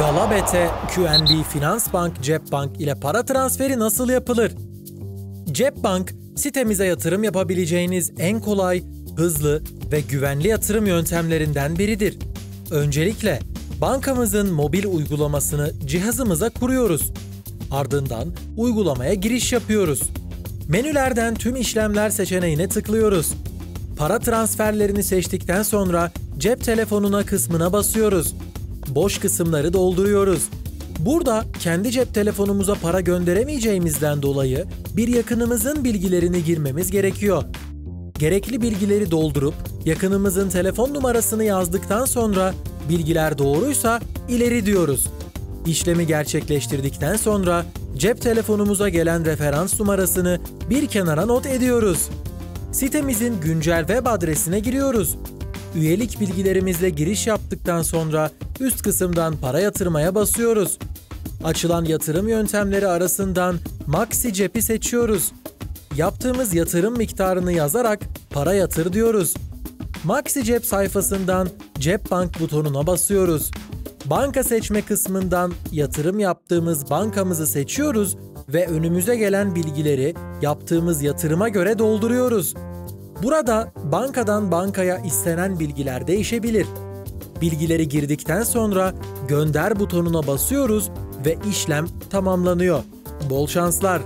Galabete, QNB Finans Bank, Cep Bank ile para transferi nasıl yapılır? Cep Bank, sitemize yatırım yapabileceğiniz en kolay, hızlı ve güvenli yatırım yöntemlerinden biridir. Öncelikle bankamızın mobil uygulamasını cihazımıza kuruyoruz. Ardından uygulamaya giriş yapıyoruz. Menülerden tüm işlemler seçeneğine tıklıyoruz. Para transferlerini seçtikten sonra cep telefonuna kısmına basıyoruz. Boş kısımları dolduruyoruz. Burada kendi cep telefonumuza para gönderemeyeceğimizden dolayı bir yakınımızın bilgilerini girmemiz gerekiyor. Gerekli bilgileri doldurup yakınımızın telefon numarasını yazdıktan sonra bilgiler doğruysa ileri diyoruz. İşlemi gerçekleştirdikten sonra cep telefonumuza gelen referans numarasını bir kenara not ediyoruz. Sitemizin güncel web adresine giriyoruz. Üyelik bilgilerimizle giriş yaptıktan sonra üst kısımdan para yatırmaya basıyoruz. Açılan yatırım yöntemleri arasından Maxi Cep'i seçiyoruz. Yaptığımız yatırım miktarını yazarak para yatır diyoruz. Maxi Cep sayfasından Cep Bank butonuna basıyoruz. Banka seçme kısmından yatırım yaptığımız bankamızı seçiyoruz ve önümüze gelen bilgileri yaptığımız yatırıma göre dolduruyoruz. Burada bankadan bankaya istenen bilgiler değişebilir. Bilgileri girdikten sonra gönder butonuna basıyoruz ve işlem tamamlanıyor. Bol şanslar.